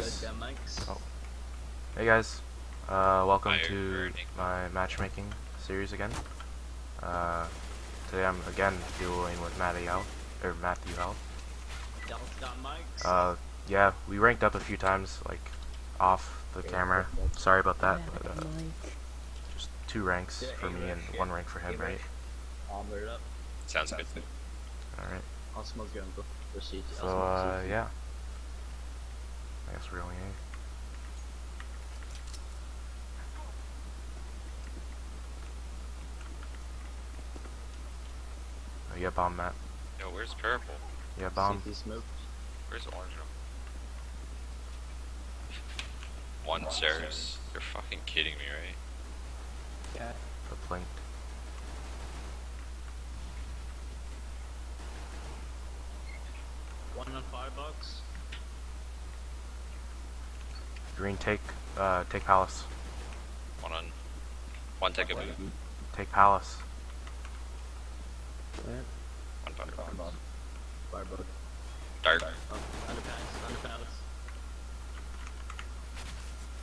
guys. Oh. Hey guys, uh, welcome Fire to burning. my matchmaking series again. Uh, today I'm again dueling with Matty L, or Matthew L. Delta got mics. Uh, yeah, we ranked up a few times, like, off the camera. Sorry about that, but, uh, just two ranks for me and one rank for him, right? Rick. Armor it up. Sounds good. Alright, I'll smoke your uncle. Proceed. I'll so, uh, yeah. I guess we're going A. Oh, yeah, bomb, Matt. Yo, where's purple? Yeah, bomb. CT smoked. Where's orange? One One stairs. You're fucking kidding me, right? Yeah. The plink. One on firebox. Green, take, uh, take Palace. One on. One take a boot. Take Palace. One fireball. Firebox. Dark. Oh, underpass. Underpass.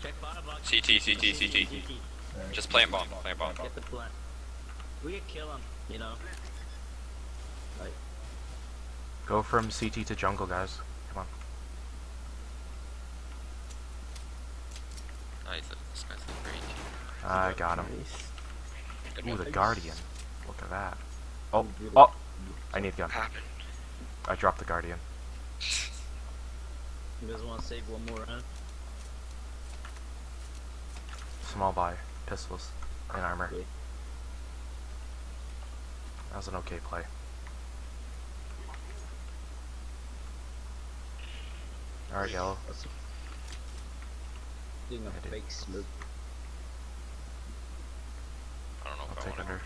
Check firebox. CT, CT, CT. Just plant bomb. Plant bomb. Get the plant. We could kill him, you know. Like, Go from CT to jungle, guys. Come on. This guy's a great team. I got him. Ooh, the Guardian. Look at that. Oh, oh! I need gun. Happened. I dropped the Guardian. you guys want to save one more round? Small buy. Pistols. And armor. Okay. That was an okay play. Alright, yellow. That's- Doing I a did. fake smoke. I don't know I'll if I take want under.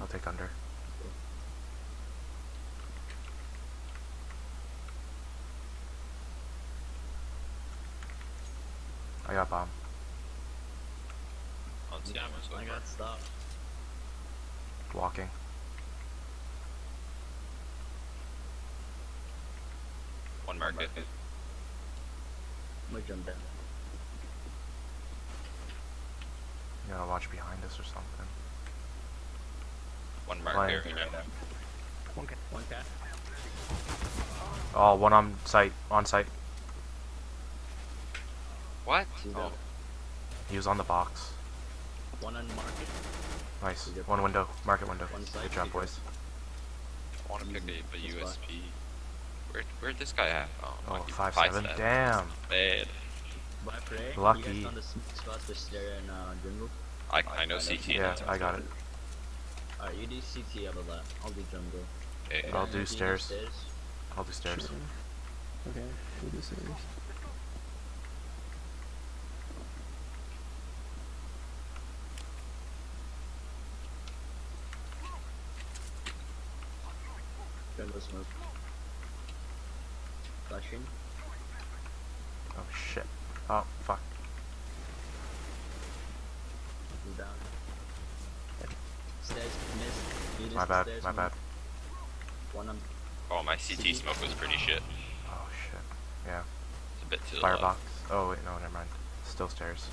I'll take under. I got bomb. on Yeah, I got stopped. Walking. One market. I'm gonna jump down. You gotta watch behind us or something. One Flying. market. Yeah. One cat. One cat. Oh, one on site. On site. What? Two Oh, down. He was on the box. One on market. Nice. One window. Market window. One side, Good job, two boys. I want to pick a, a Easy. USP. Where, where'd this guy at? Oh, Oh, lucky. five Five seven. seven. Damn. Bad. Bye, Lucky. guys found the sm- spots for stair and uh, jungle. I, I know CT. Yeah, I got it. Alright, you do CT out of that. I'll do jungle. Okay. I'll And do stairs. I'll do stairs. Okay, we'll do stairs. Jungle smoke. Flashing. Oh shit. Oh fuck. He's down. Stairs missed. He My bad. My bad. One on Oh, my CT smoke was pretty shit. Oh shit. Yeah. It's a bit to the Firebox. left. Oh wait, no, never mind. Still stairs.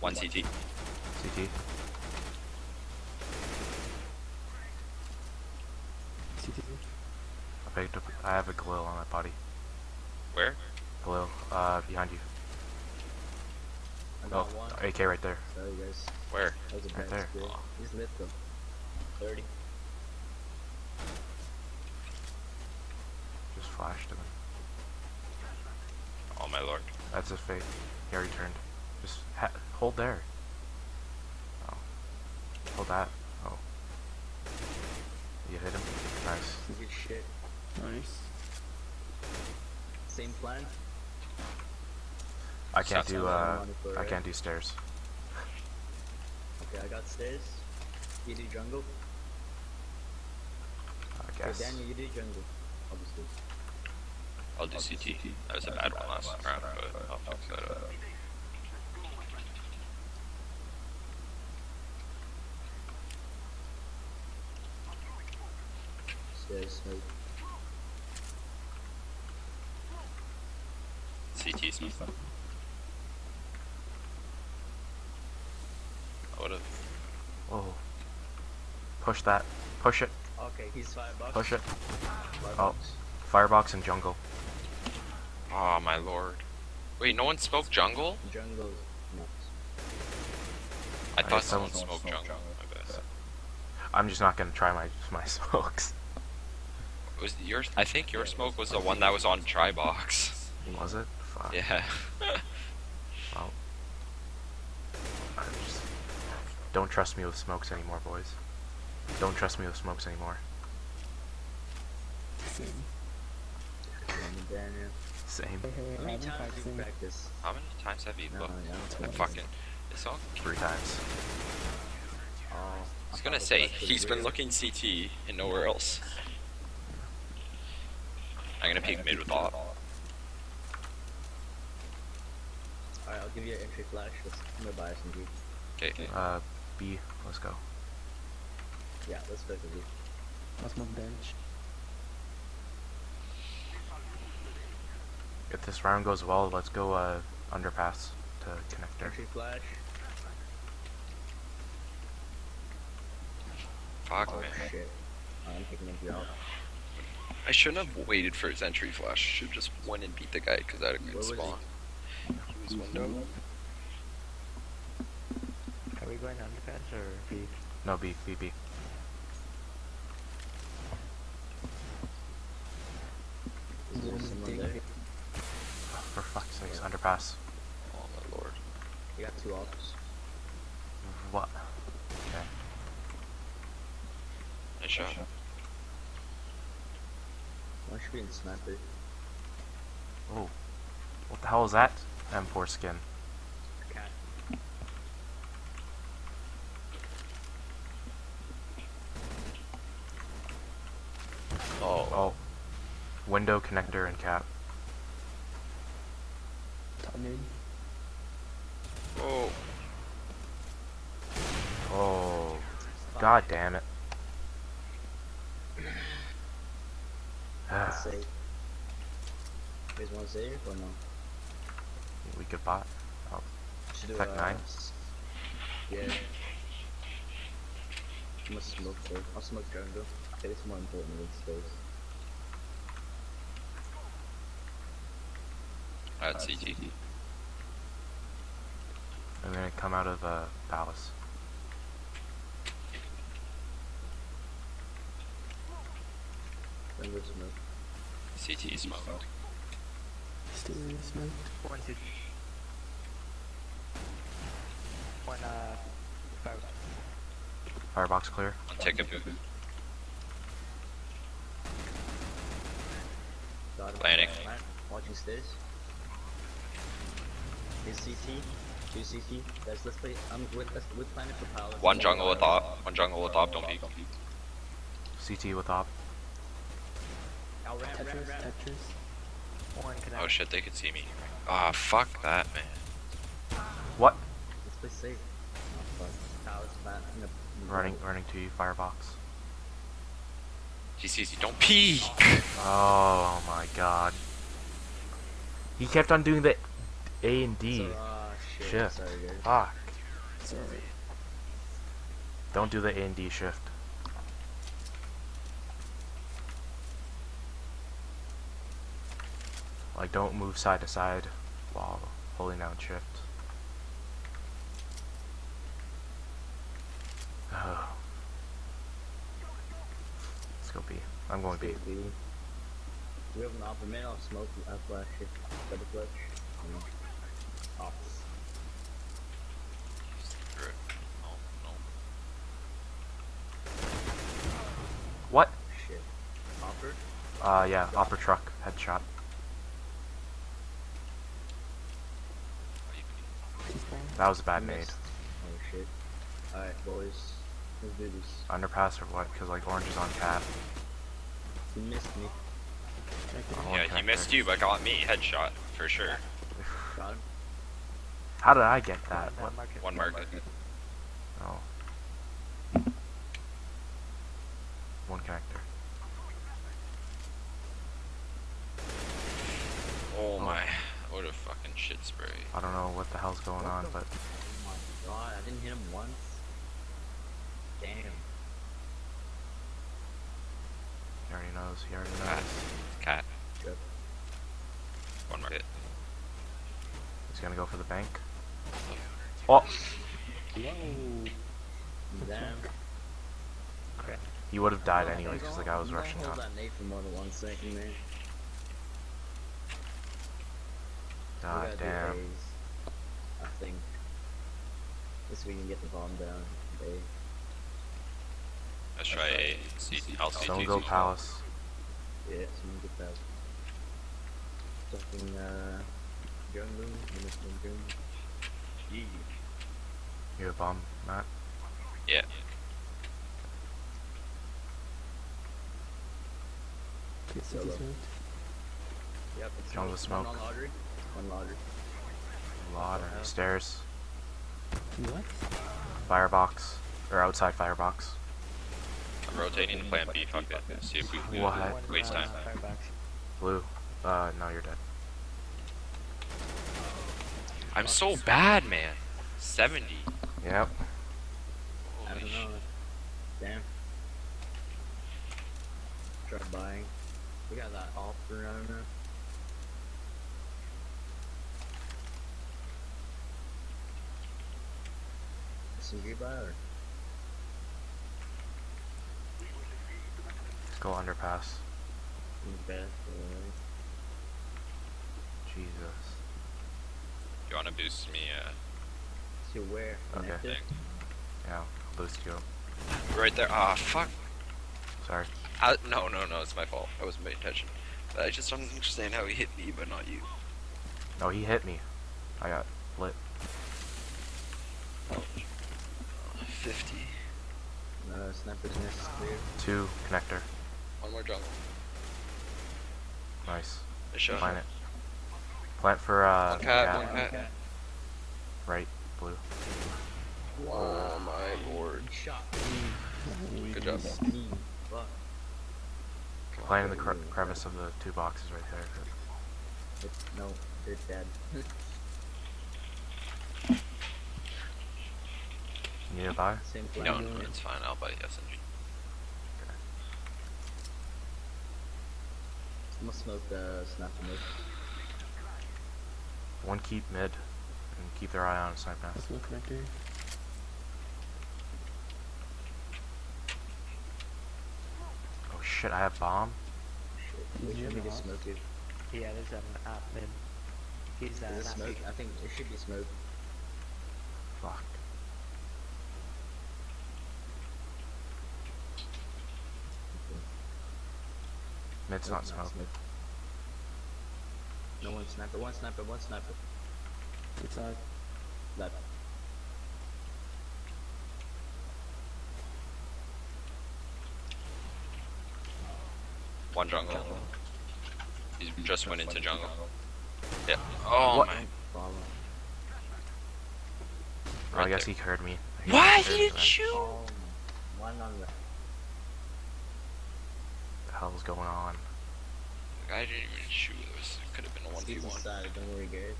One CT. CT. CT. I picked up. I have a glow on my body. Where? Glow. Uh, behind you. I Oh, got one. AK right there. Sorry guys. Where? That was a Right bad there. skill. He's lit though. 30. Just flashed him. Oh my lord. That's a fake. He already turned. Just ha hold there. Oh. Hold that. Oh. You hit him. Nice. Good shit. Nice. Same plan. I can't Shots do. Uh, I right? can't do stairs. Okay, I got stairs. You do jungle. I Okay, guess. Daniel, you do jungle. Obviously. I'll do CT. That was a bad one last round, but I'll fix that up. Stairs smoke. CT smoke. I would've. Oh. Push that. Push it. Okay, he's five bucks. Push it. Five Oh. bucks. Firebox and jungle. Oh my lord. Wait, no one smoked jungle? Jungle. nuts. I Alright, thought someone someone smoked jungle. My bad. I'm just not gonna try my my smokes. Was your? I think your smoke was the one that was on try box. Was it? Fuck. Yeah. Well. I just don't trust me with smokes anymore, boys. Don't trust me with smokes anymore. Same. Same. Hey, hey, How many I've times you practicing. practice? How many times have you No, looked? no. I fucking. It's all. Three times. Oh, I was gonna say was he's been looking CT and nowhere else. I'm gonna peek mid with op. Alright, I'll give you an entry flash. Let's, I'm gonna buy some G. Okay. Uh, B. Let's go. Yeah, let's go to B. I'll smoke bench. If this round goes well, let's go uh underpass to connector. Entry flash. Fuck Oh man. shit. I'm taking entry out. I shouldn't have waited for his entry flash. Should just went and beat the guy because I had a Where good was he? spawn. He was window. Are we going underpass or B? No, B. B. B. Is there someone there? For fuck's sakes, underpass. Oh my lord. You got two ops. What? Okay. Nice shot. Why should be in sniper. Oh. What the hell is that? M4 skin. Cat. Oh. Oh. Window, connector, and cap. Top mid. Oh. Oh. God damn it. Let's save. You guys want to save or no? we could bot. Oh. Should do Tec uh, nine? Yeah. I'm gonna smoke though. I'll smoke jungle. I think it's more important than space. At CT. I'm gonna come out of uh, palace. Jungle smoke. CT smoked. Still smoke. One to one uh about Firebox clear. On ticket booth. Got him. Planning. Watching stairs. Is CT? Two CT. Guys, let's play. I'm with let's with planet for power. One jungle with op. One jungle with op. Don't peek. CT with op. I'll ramp, ramp, Tetris, ramp. Tetris. one connect. Oh shit, they could see me. Ah, fuck that, man. What? Let's play safe. Oh fuck. Power's flat. in the- in the Running, running to you. Firebox. GCC, don't peek! Oh my god. He kept on doing the A and D. So, ah, shit. Shift. Sorry, guys. Fuck. Sorry. Don't do the A and D shift. Like, don't move side to side while holding down shift. Oh. Let's go B. I'm going B. B. We have an offer man. I'll smoke. I'll flash it. Double clutch. You know. Ops. No. What? Shit. Offer. Uh, yeah, upper truck, headshot. That was a bad Missed. nade. Oh shit. Alright, boys. Let's do this. Underpass or what? Because, like, orange is on cap. You missed me. Yeah, he missed you, but got me. Headshot, for sure. Got him. How did I get that? That What? market. One market. Oh. One connector. Oh, oh my. What a fucking shit spray. I don't know what the hell's going on, but Oh my god, I didn't hit him once. Damn. he already knows. He already Cat. knows. Cat. Good. One market. He's gonna go for the bank. Oh, Damn. he would have died anyways because the guy was You rushing Hold that nade for more than one second, man. God damn. A's, I think. This we can get the bomb down. A. Let's try A. C. I'll see Don't two, go palace. Yeah, someone get that. Fucking, uh. Jungle. Minister Jungle. Yeah. You a bomb, Matt? Yeah. Get Solo. Yep, it's Jungle smoke. smoke. One on laundry. One laundry. Lot hell? of stairs, What? firebox, or outside firebox. I'm rotating to plan B. Fuck it. See if we can What? Waste time. Blue. Uh, no, you're dead. I'm so bad, man. 70. Yep. I Holy don't shit. know. Damn. Try buying. We got that offer, I don't know. SMG buy or? Let's go underpass. Okay. Jesus. You wanna boost me? Uh, to where? Okay. Connected? Yeah, I'll boost you right there. Ah, fuck. Sorry. I, no, no, no. It's my fault. I wasn't paying attention. But I just don't understand how he hit me, but not you. No, he hit me. I got lit. 50. No, sniper's nest is clear. Two connector. One more jungle. Nice. I shot. Plant it. Plant for uh One cat, cat. one cat. right, blue. Oh my lord. Good shot. Good job. Steve. Fuck. Plant in the cre crevice of the two boxes right there. It's, no, they're dead. You need to buy? Same thing. No, no, it's fine. I'll buy the SMG. I'm gonna smoke the sniper mid. One keep mid and keep their eye on sniper Let's nest. smoke connector. Oh shit, I have bomb. Shit. We Yeah, should be just smoke it. Yeah, there's an app mid. He's uh, Is smoke? big. I think it should be smoke. Fuck. Mid's not Smoke, smoke. No one sniper, one sniper, one sniper. Good side. Left. One jungle. He just went into jungle. Yeah. Oh What? my. Follow. Oh, I guess there. he heard me. Why heard he me didn't then. shoot? Oh, one on the. What the hell's going on? The guy didn't even shoot. It was could have been a one v Steve's one. side, don't worry, guys.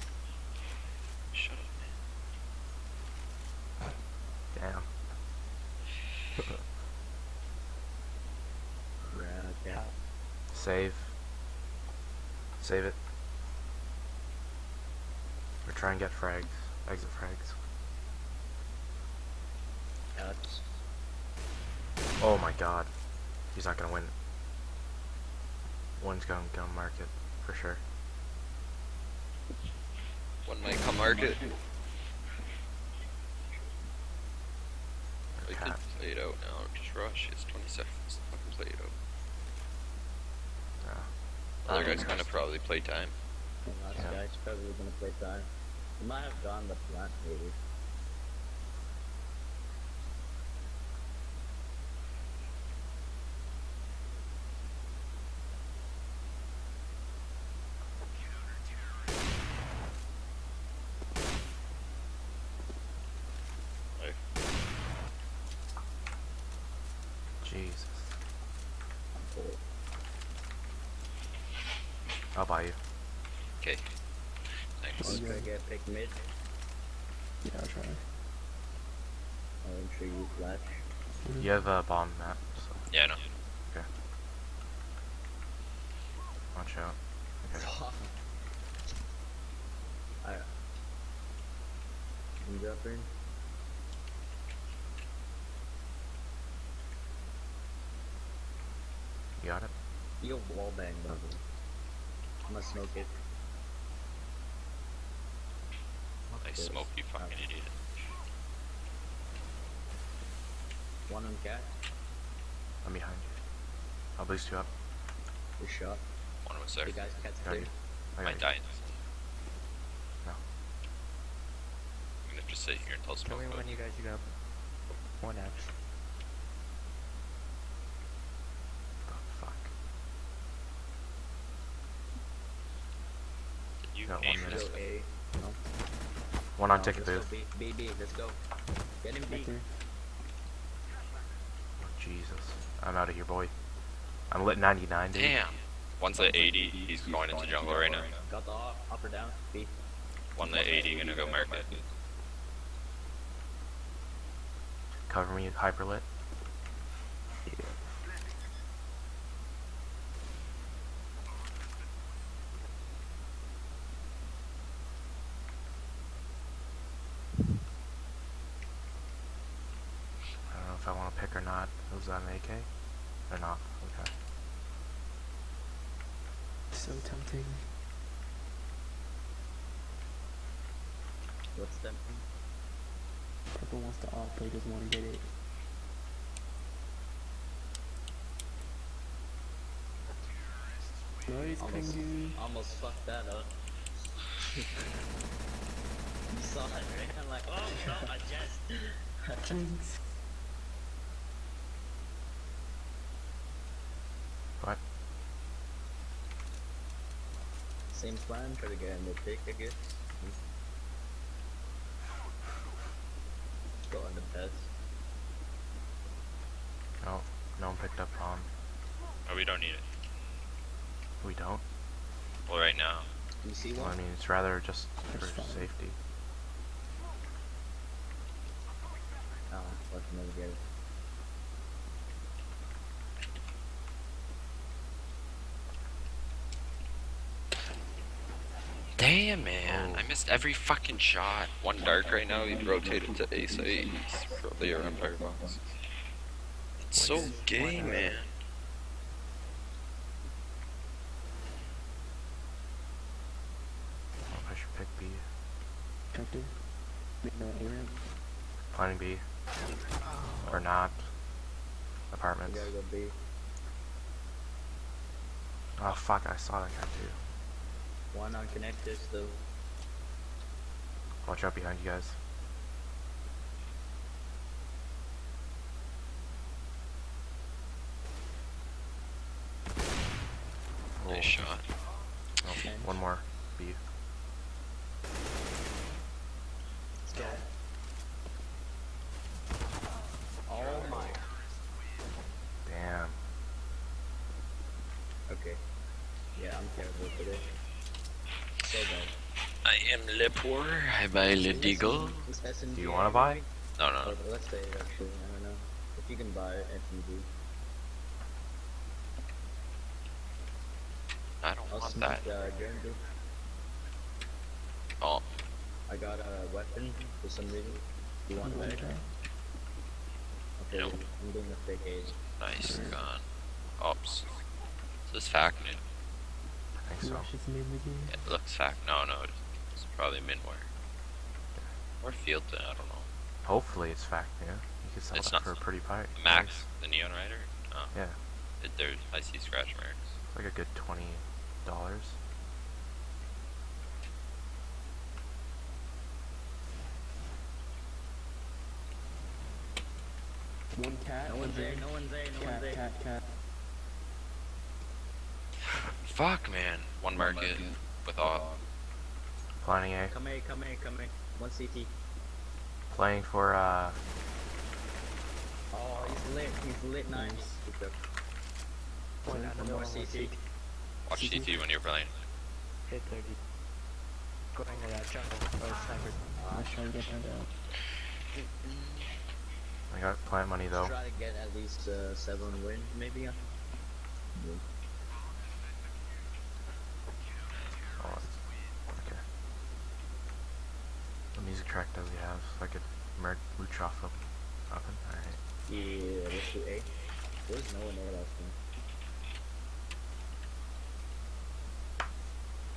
Shut up, man. Damn. Yeah, Save. Save it. Or try and get frags. Exit frags. Alex. Oh my god. He's not gonna win. One's gonna gonna mark it for sure. One might come market. We could play it out now. Just rush. It's 20 seconds. Fucking play it out. Yeah. Other guy's gonna probably play time. The last Yeah. guy's probably gonna play time. He might have gone the plant, maybe. Like, Jesus. I'm cold. I'll buy you. okay. Let's Yeah. try to get pick mid. Yeah, I'll try. I'll ensure you flash. Mhm. You have a bomb map, so Yeah, i no. watch out. Okay. Alright. I'm dropping. You got it? You wall bang, brother. I'm gonna smoke it. Nice Yes. smoke, you fucking idiot. One on cat. I'm behind you. I'll boost you up. Good shot. One was there. You guy's cat's Got clear. you. I I got you. died. No. I'm gonna just sit here until Tell smoke me goes. when you guys you got one X. The fuck? Did you Got one aim minute. this? Go A. No. One on ticket let's booth. B, B, B, let's go. Get him B. Oh, Jesus. I'm out of here, boy. I'm lit 99, dude. Damn. One's at 80, he's going into jungle right now. Got the up, up or down? B. One at 80, gonna go market. Cover me, hyper lit. I don't know if I want to pick or not. Was that an AK? Or not? Okay. So tempting. What's that? Purple wants to off, but he doesn't want to get it. Nice, Almost, Pengu. almost fucked that up. you saw it, right? I'm like, oh no, I just. Jinx. Same plan, try to get in the pick, I guess. Go on the pass. No. No one picked up bomb. Oh, we don't need it. We don't. Well, right now. Do you see Well, I mean, it's rather just for fine. safety. Oh, let's never get it. Damn, man. Oh. I missed every fucking shot. One dark right now, he's rotated to ace 8. He's probably your empire box. It's so gay, man. I should pick B. Tractor. No, A. Planning B. Or not. We Apartments. gotta go B. Oh fuck, I saw that guy too. One on connector still. Watch out behind you guys. Oh, Nice shot. oh, Okay. one more. B. Let's go. Oh my. Damn. Okay. Yeah, I'm terrible today. So bad. I am Le Poor. I buy Le Deagle. Do you wanna buy? No, no. Let's say actually. I don't know. If you can buy it, SMG. I don't I'll want that. uh, Oh, I got a weapon for some reason. Do you want You want that? Okay, Nope. I'm doing the fake A's. nice gun. Oops. Is this fact new? I think Who so. rushes me in the game? It looks fact. No, no. It's probably midware. Or field I don't know. Hopefully it's fact, yeah. You could sell It's that not- for a pretty price. Max, the Neon Rider? Oh, Yeah. it, there's, I see scratch marks. It's like a good twenty dollars. One cat. No one's one there, no one's there, no Cat, one's there. cat, cat. Fuck, man. One market with all. Planning A. Come here, come here, come here. One CT. Playing for uh Oh, he's lit, he's lit nice. Good job. One Sorry, on more CT. Watch CT when you're playing. Hit 30. Going to that jungle. Oh, sniper. Let's try to get that out. I got plant money though. Try to get at least uh, seven wins, maybe. Oh, okay. What music track does he have? So I could merge mooch off of nothing. Alright. Yeah, let's do A. There's no one there last time.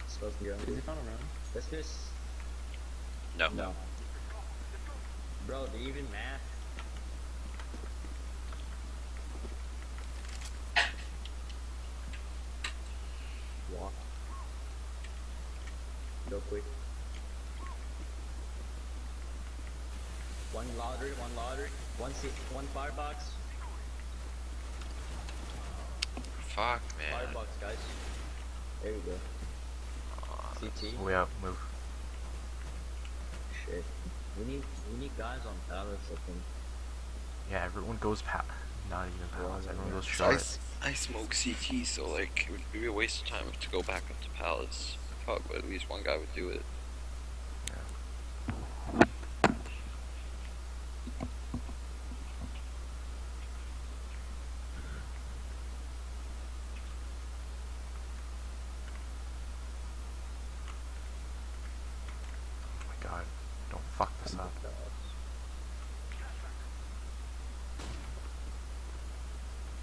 Supposed to be on. Is it on around? Let's just. No. No. Bro, do you even math? Walk. Go quick. One lottery, one lottery, one seat, one firebox. Fuck, man. Firebox, guys. There you go. Aw, CT. Way up, move. Shit. We need we need guys on palace, I think. Yeah, everyone goes pat. Not even palace. Yeah, Everyone yeah. goes I, short. s- I smoke CT, so like it would be a waste of time to go back up to Palace. Fuck, but at least one guy would do it. Oh my god. Don't fuck this up.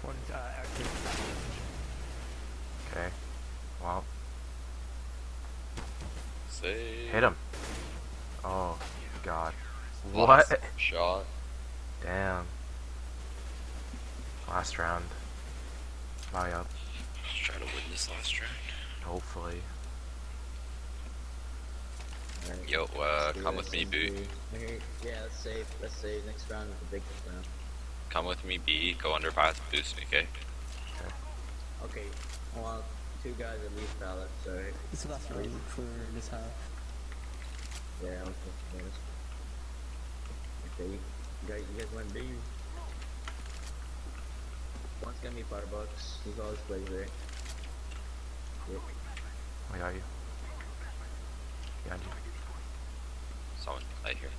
One's uh, active. Okay. Well, Say. hit him. Oh god. Last What? Shot. Damn. Last round. Buy up. Let's try to win this last round. Hopefully. Alright. Yo, uh, come what with me, B. Okay, Yeah, let's save. Let's save. Next round is the biggest round. Come with me, B. Go under path, boost me, okay? Okay, I want two guys at least palace. Sorry. It's is the last round for this half. Yeah, okay. Yes. Okay, you guys, you guys want B? One's gonna be Firebox. He's always plays there. Yep. I got you. Behind you. Someone, I hear.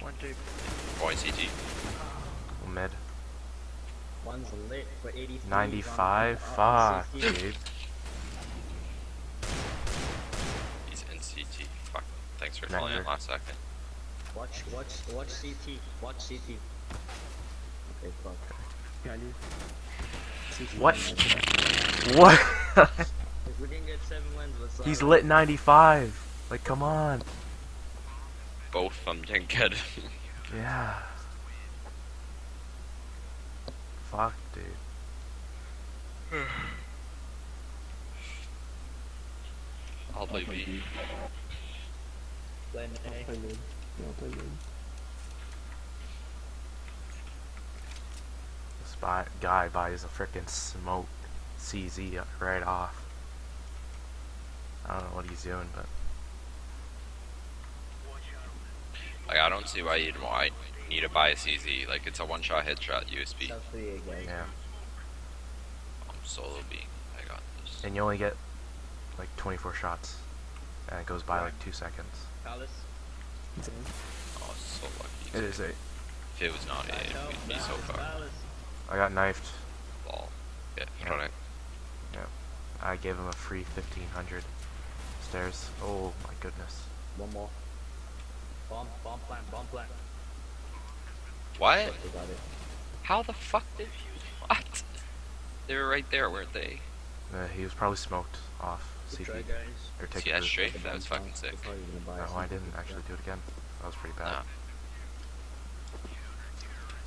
One deep. Going CT. Mid. One's lit for 83. 95? on- on Fuck, dude. He's in CT. Fuck. Thanks for Connector. calling in last second. Watch, watch, watch CT. Watch CT. Okay, fuck. Behind you. What? What? If we can get seven wins, let's. He's lit 95. Like, come on. Both of them didn't get it. Yeah. Fuck, dude. I'll play B. Play an I'll A. play mid. Yeah, I'll play mid. This buy, guy buys a frickin' smoke CZ right off. I don't know what he's doing, but Like, I don't see why you'd why need to buy a CZ. Like, it's a one-shot headshot USP. South Korea, guys. yeah. I'm solo B. I got this. And you only get like 24 shots, and it goes by like two seconds. Palace. Oh, it's in. Oh, so lucky. It is a. If it was not A, it would be so far. I got knifed. Lol. Yeah, you Yeah. know what I gave him a free 1500 stairs. Oh my goodness. One more. Bomb, bomb plant, bomb plant. I... What? Fuck, it. How the fuck did you? What? They were right there, weren't they? Uh, he was probably smoked off Good CT. try, guys. Or take See, that's the- straight. That was fucking sick. Before you're gonna buy No, I didn't actually do it again. That was pretty bad. Nah.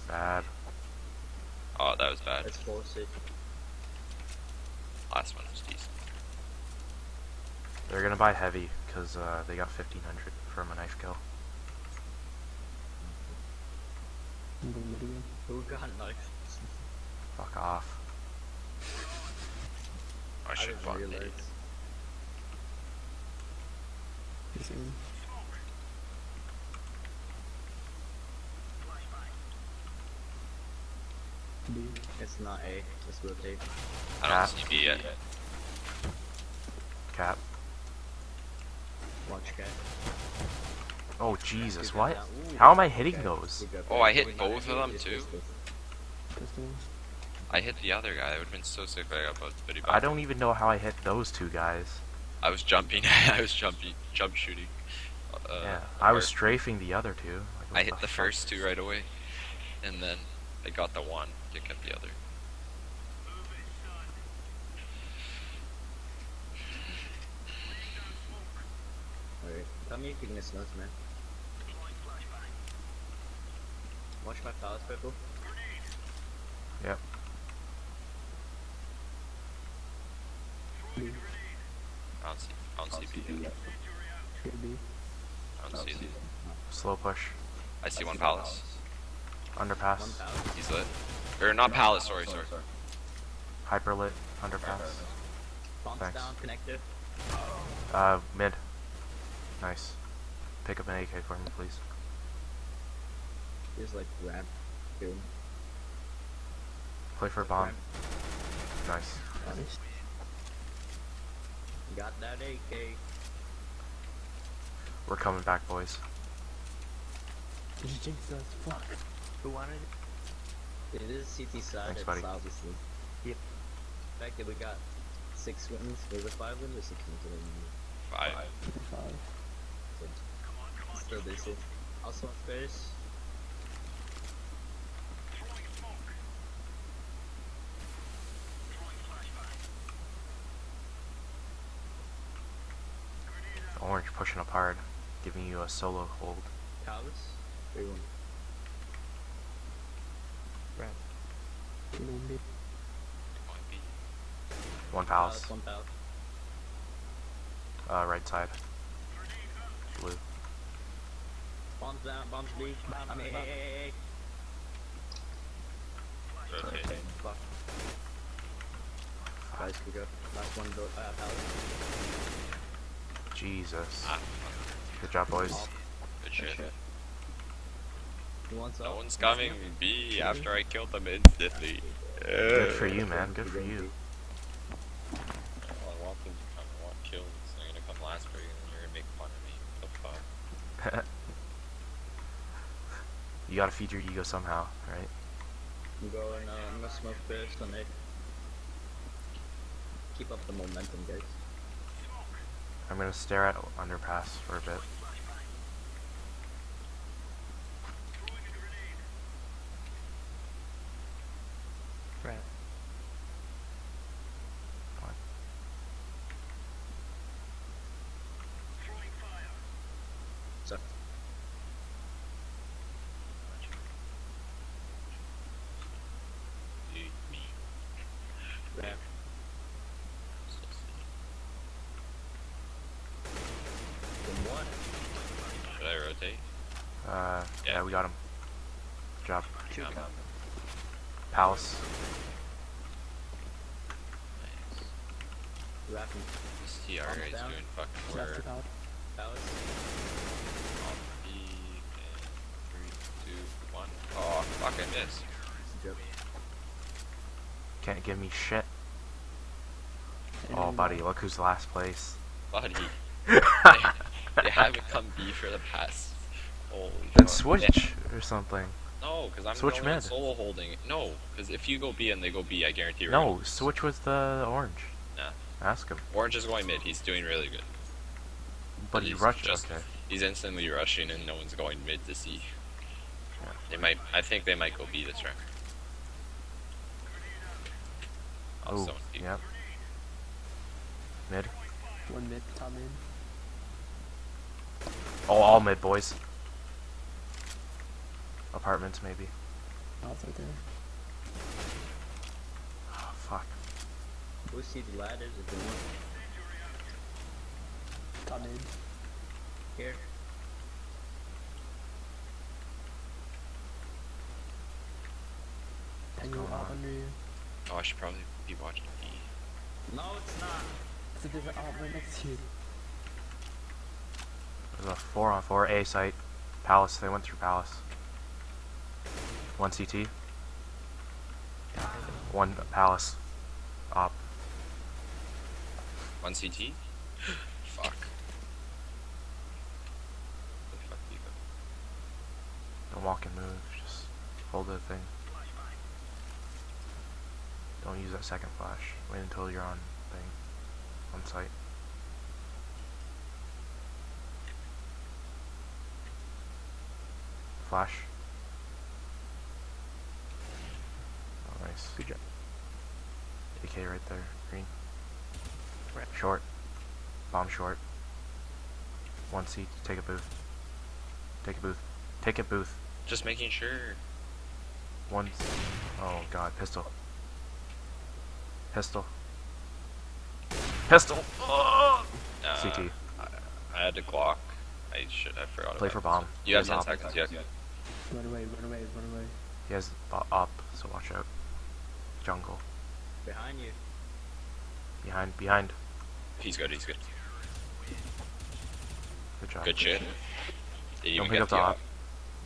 Bad. Oh, that was bad. Let's force. Last one was decent. They're gonna buy heavy because uh, they got 1500 from a knife kill. I'm going mid again. Who got knife? Fuck off. I should didn't fuck realize. it. He's in. B. It's not A. Let's rotate. I don't see B yet. Cap. Okay. Oh Jesus, what? How am I hitting okay. those? Oh, I hit both of them too. this, this. Pistols. I hit the other guy. It would have been so sick if I got both Bitty I don't even know how I hit those two guys. I was jumping. I was jumping, jump shooting. Uh, yeah, I was strafing the other two. Like, I hit the fuck? first two right away, and then I got the one to get the other. Alright, tell me if you can get smokes, man. Watch my palace, purple. Yep. B. I don't see. I don't see B. Should be. I don't see. them. Slow push. I see one palace. Underpass. One palace. He's lit. Or not palace. Sorry, sorry. Hyperlit. Underpass. Bombs Thanks. down, connector. Uh, mid. Nice. Pick up an AK for me, please. There's like ramp. Boom. Play for bomb. Ramp. Nice. Nice. Got that AK. We're coming back, boys. You jinx us. Fuck. Who wanted it? It is CT side, Thanks, it's buddy. obviously. Yep. The fact that we got six wins, was it five wins or six wins? I don't Five. Five. know. Still decent. Also on first. Orange pushing up hard, giving you a solo hold. Palace. Three one. Brad. You know, mid. Going B. One palace. One palace. Uh, right side. Blue. Bombs down, bombs B. I mean, hey. Okay, fuck. Guys, we got last one, do- uh, palace. Jesus. Ah, Good job, boys. good shit. Who wants No one's coming? B after I killed them instantly. Good for you, man. Good for you. Well, I want them to come and want kills. They're gonna come last break and you're gonna make fun of me. What the fuck? you gotta feed your ego somehow, right? I'm going, uh, I'm gonna smoke first on it. Keep up the momentum, guys. I'm gonna stare at underpass for a bit. Brad. What? So, Dude, me. ramp. So sick. Then one. Should I rotate? Uh, yeah, Yeah. we got him. Good job. Two I'm- down. Palace. Nice. Rapping. This TR Thumbs guy's down. doing fucking work. it out. Palace. On B in three, two, one. Oh, fuck, I missed. Jump. Can't give me shit. And Oh, buddy, look who's last place. Buddy. they, they haven't come B for the past. Holy Then fuck. switch or something. No, because I'm Switch the only mid. solo holding. No, because if you go B and they go B, I guarantee you're No, gonna- switch with the orange. Nah. Ask him. Orange is going mid. He's doing really good. But he He's rushed. just- Okay. He's instantly rushing, and no one's going mid to C. Yeah. They might. I think they might go B this round. Oh, someone yep. Mid. One mid, top mid. Oh, all mid, boys. Apartments, maybe. Oh, Outs right there. Oh, fuck. We see the ladders if you want? Come in. Here. And you going out on? under you. Oh, I should probably be watching B. No, it's not. It's a different out right next to you. There's a four on four A site. Palace. They went through Palace. One CT. One palace. Op. One CT? fuck. Don't walk and move, just hold the thing. Don't use that second flash. Wait until you're on thing. On site. Flash. Nice. Good job. AK right there. Green. Right. Short. Bomb short. One seat. ticket booth. ticket booth. ticket booth. Just making sure. One. Oh god. Pistol. Pistol. Pistol. Oh! Uh, CT. I, I had to Glock. I should. I forgot. Play about for bomb. You have He 10 has op. seconds. Yeah. Run away, run away, run away. He has bo- op, so watch out. Jungle. Behind you. Behind. Behind. He's good. He's good. Good job. Good shit. Did you Don't pick up the the op. op?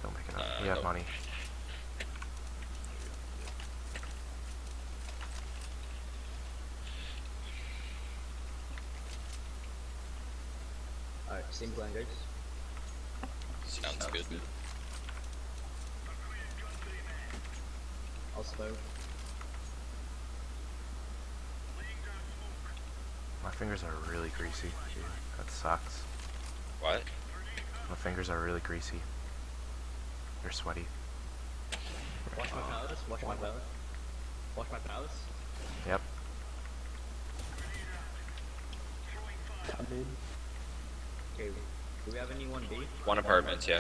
Don't pick it up. Uh, you have nope. money. Alright, same plan, guys. Sounds good. I'll smoke. Fingers are really greasy. Dude, that sucks. What? My fingers are really greasy. They're sweaty. Watch my uh, palace. Watch my palace. Watch my palace. Yep. Top mid. Okay, do we have any 1B? One apartments. Yeah.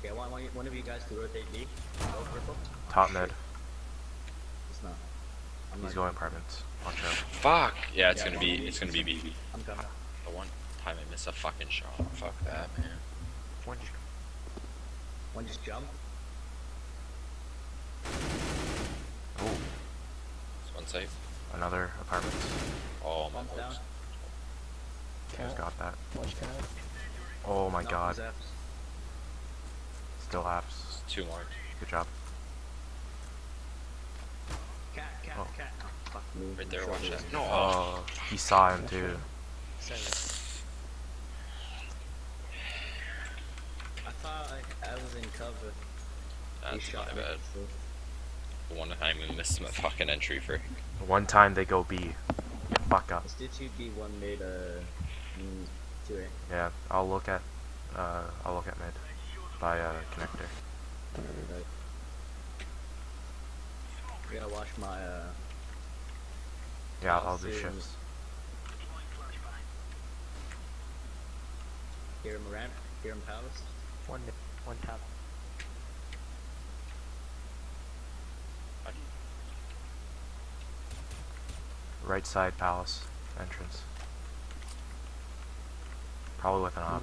Okay, I want one, one of you guys to rotate B. Go purple. Top mid. It's not. I'm He's not- going apartments. Watch out. Fuck. Yeah. It's gonna be. It's gonna be B. I'm coming. The one time I miss a fucking shot. Fuck that, man. One just One just jump. Oh, It's one site. another apartment. Oh my Bump down. lord. Just got that. Watch cat. Oh my Knock god. his abs. Still apps. Two more. Good job. Cat, cat, Oh. cat. Oh, fuck me. Right there. Show Watch that. No. Oh, he saw him too. I thought I, I was in cover. He That's shot my me, bad. so- one time we missed my fucking entry for. One time they go B. Get fuck up. Let's do 2B, 1 mid, uh, mm, 2A. Yeah, I'll look at. Uh, I'll look at mid by uh, connector. Right. We gotta watch my, uh, yeah, I'll, do shift. Here in Moran, here in Palace. One, one top. Right side Palace entrance. Probably with an op.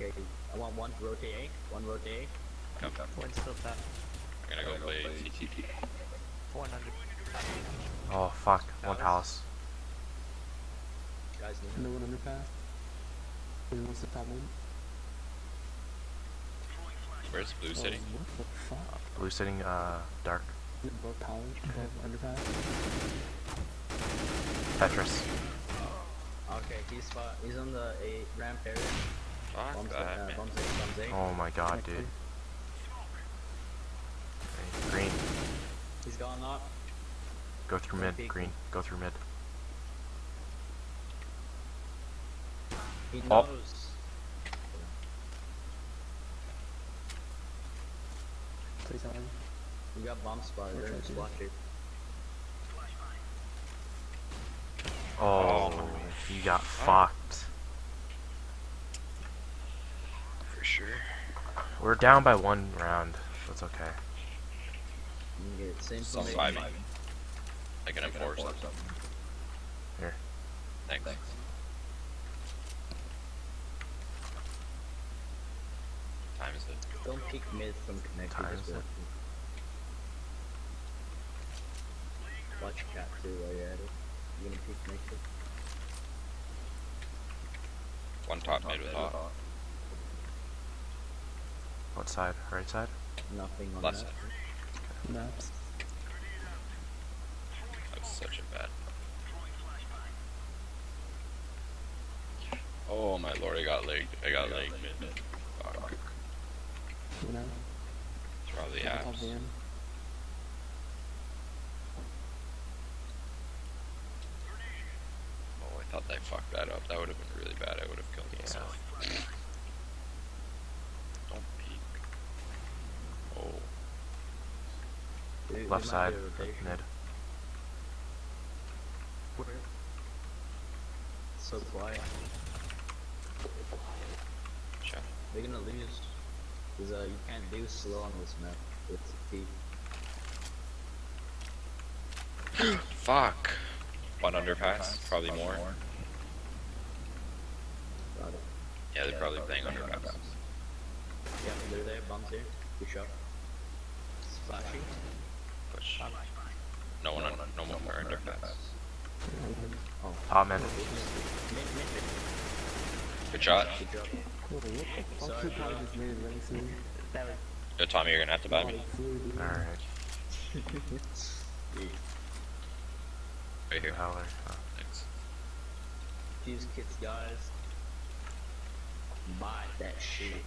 Okay, I want one rotate A, one rotate A. Nope. Still tap. I'm gonna go play TTP. Oh fuck, one palace. Guys, need no one underpass. Anyone wants to top one? Where's blue oh, sitting? Oh, what the fuck? Blue sitting, uh, dark. Both palace, both underpass. Tetris. Okay, he's spot. He's on the eight ramp area. Fuck that, uh, uh, man. Bumps eight, bumps eight. Oh my god, dude. He's gone up. Go through One mid. peek. Green. Go through mid. He Oh. knows. Plays on. We got bomb spot, We're there, trying just to- it. Oh, Oh. you got fucked. For sure. We're down by one round. That's okay. You can get same Some thing. five. I can enforce them. Here. Thanks. Time is it? Don't peek mid from connector, Time just is it? watch it. Cat too while you're at it. You gonna peek connector? One top mid with hot. What side? Right side? Nothing on Left that. side. Maps. That was such a bad. Oh my lord, I got legged. I got legged mid. Fuck. You know? It's probably Top apps. van. Oh, I thought they fucked that up. That would have been really bad. I would have killed myself. Don't peek. Oh, Dude, Left there side, be a rotation. mid. So quiet. shot. They're gonna lose. Cause uh, you can't do slow on this map. It's a T. Fuck. One underpass, probably more. Got it. Yeah, they're probably playing underpass. Yeah, they're there. Bombs here. Good shot. Splashy. Push. No one, on, no more underpass. Oh. Top mid. Mid, mid, mid. Good shot. Good job. Cool, what the fuck? Sorry, Two bro. guys just made it racing. That was Yo, Tommy, you're gonna have to buy me. Alright. Yeah. Right here. Howler. Oh. Thanks. Fuse kits, guys. Buy that shit.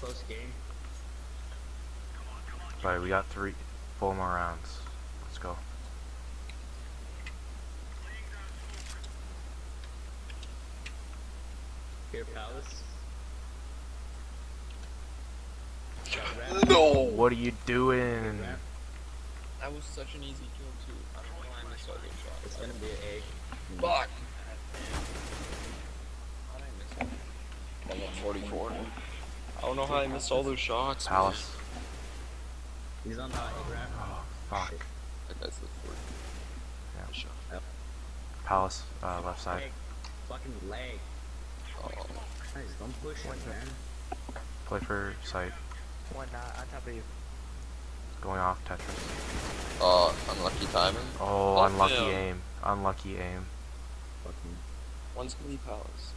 Close game. Right, we got three, four more rounds. Let's go. Here, Palace. No! What are you doing? That was such an easy kill too. I don't know why I missed all those It's gonna be an egg. Fuck! How did I miss that? I'm 44. I don't know how I missed all those shots. man. Palace. He's on the egg ramp. Oh, fuck. Shit. That guy's like 40. Yeah. Good shot. Palace, uh, left side. Leg. Fucking leg. Oh, Guys, don't push it, man. Play for sight. one uh, on top of you. Going off Tetris. uh, unlucky timing. Oh, Fuck unlucky him. aim. Unlucky aim. Fuck me. One's gonna be Palace.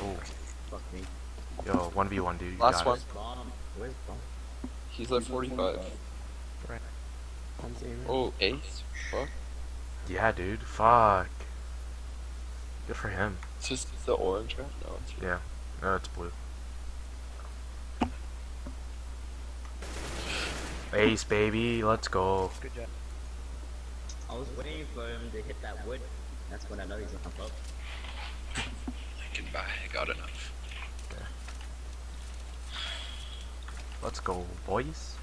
Oh, Fuck me. yo, 1v1, dude. You Last got one. it. Bomb. Where's bomb? He's like 45. Right. Oh, ace? Fuck. Yeah, dude. Fuck. Good for him. It's just the orange guy? No, it's Yeah. No, it's blue. Ace, baby. Let's go. Good job. I was waiting for him to hit that wood. That's when I know he's gonna come up. Goodbye, I got enough. Let's go, boys.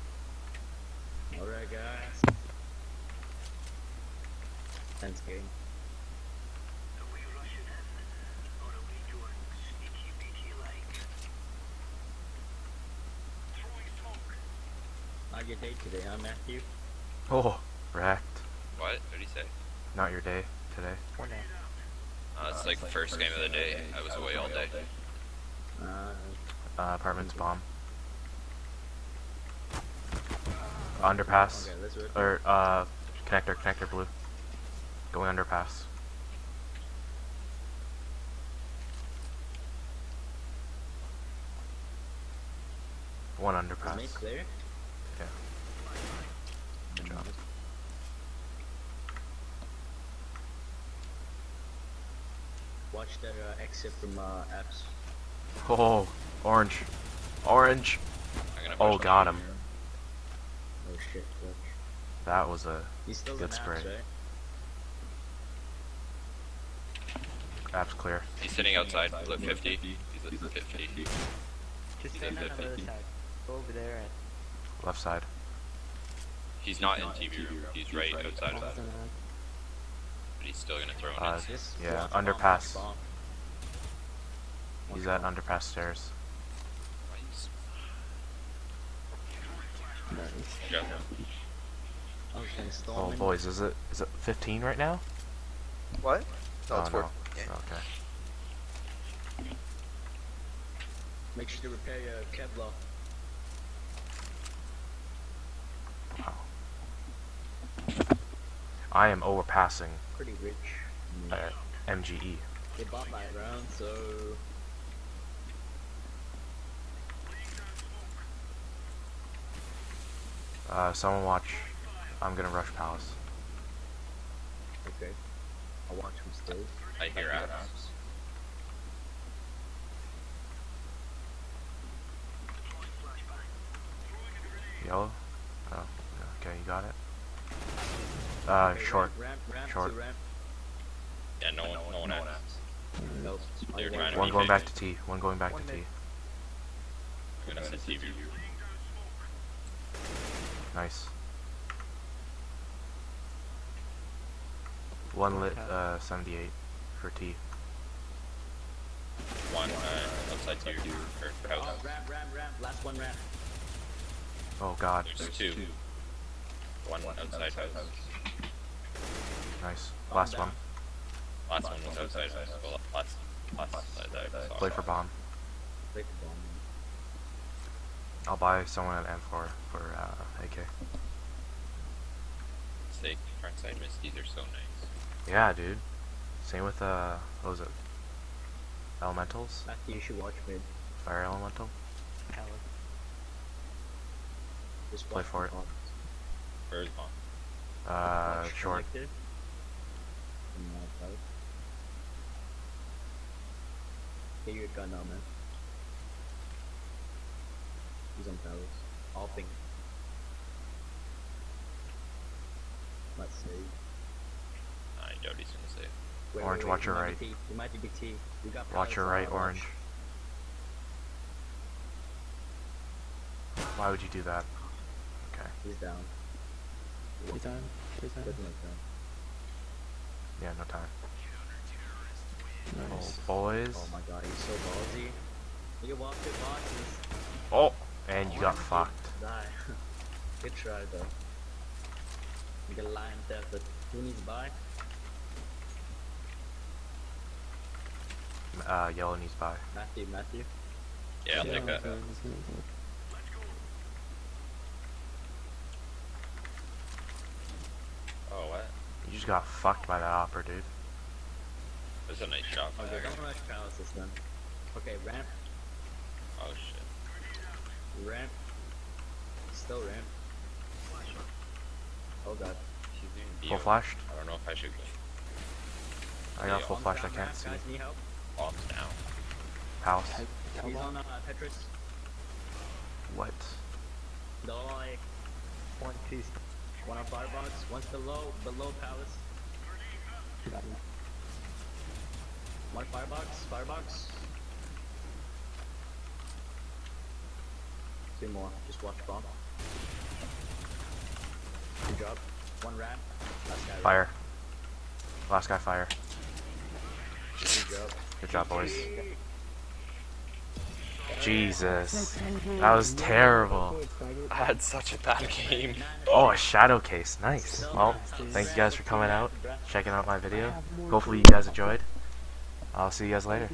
Alright, guys. Tense game. Not your day today, huh, Matthew? Oh, wrecked. What? What did he say? Not your day today. One down. Uh, it's like the first game of the day. I was away all day. Uh, Uh, apartments bomb. Underpass. okay. Or, uh, connector, connector blue. Going underpass. One underpass. mate clear? Yeah. Good job. Watch that uh, exit from uh, apps. Oh, orange. Orange. I'm gonna Oh, push got him. Oh shit, fuck. That was a Good in apps, spray. right? apps clear. He's sitting outside, flip 50. He's at 50. Just He's stand on the other side. Go over there and Left side. He's not in TV room. He's right outside of that. But he's still gonna throw an Uh, ace. Yeah, underpass. He's at bomb. underpass stairs. Nice. Nice. Yeah. Okay, Oh, boys, is it is it 15 right now? What? No, oh, it's no. four. Okay. Make sure to repair your Kevlar. Wow. I am overpassing Pretty rich. Uh, MGE. They bought my round, so Uh, someone watch. I'm gonna rush Palace. Okay. I'll watch who stays. I hear Adams. Yellow? Oh, okay, you got it. Uh, okay, short. Ramp, ramp, short. Ramp. Yeah, no, no one, no one no no One going back to T. One going back one to T. I'm gonna send TV. Nice. One lit, uh, 78 for T. One uh, outside two or Oh, house. ramp, ramp, ramp. Last one ramp. Oh god. There's two. One outside house. Nice. Bomb Last down. one. Last one was outside house. Well, last, last outside house. Play for bomb. Break the bomb. I'll buy someone an M4 for, uh, AK. Steak, front side misties are so nice. Yeah, dude. Same with, uh, what was it? Elementals? Matthew, you should watch mid. Fire Elemental? Palace. Just Play watch for the it. bombs. Where's bomb? Uh, Watch short. connected. And, right. Get your gun now, man. He's on towers. All pink. Let's see. I doubt he's gonna save. Wait, Orange, wait, wait. watch your right. Be T. Might be T. We got Watch your right, our orange. Why would you do that? Okay. He's down. Two time. Two time. Doesn't look down. Yeah, no time. Nice. Oh, boys. Oh my god, he's so ballsy. You walk the boxes. Oh! And you got fucked. Die. Good try though. You get lion death, but who needs buy? Uh, yellow needs by. Matthew, Matthew. Yeah, I'll take that. okay, let's go, let's go. Oh, what? You just got fucked by that opera, dude. That's a nice shot. Okay, Fire. don't rush palaces then. Okay, ramp, Oh shit. ramp. Still ramp. Oh god. She's doing Full Dio. flashed? I don't know if I should go. I got Yeah. full Bombs flash, I can't ramp, see. Guys, need help? Bombs down. House. Head- He's on uh, Tetris. What? The like One piece. one on firebox, one's below below palace. One firebox, firebox. Two more. Just watch bomb. Good job. One ramp. Last guy. Fire. Last guy fire. Good job. Boys. Jesus. That was terrible. I had such a bad game. Oh, a shadow case. Nice. Well, thank you guys for coming out, checking out my video. Hopefully you guys enjoyed. I'll see you guys later.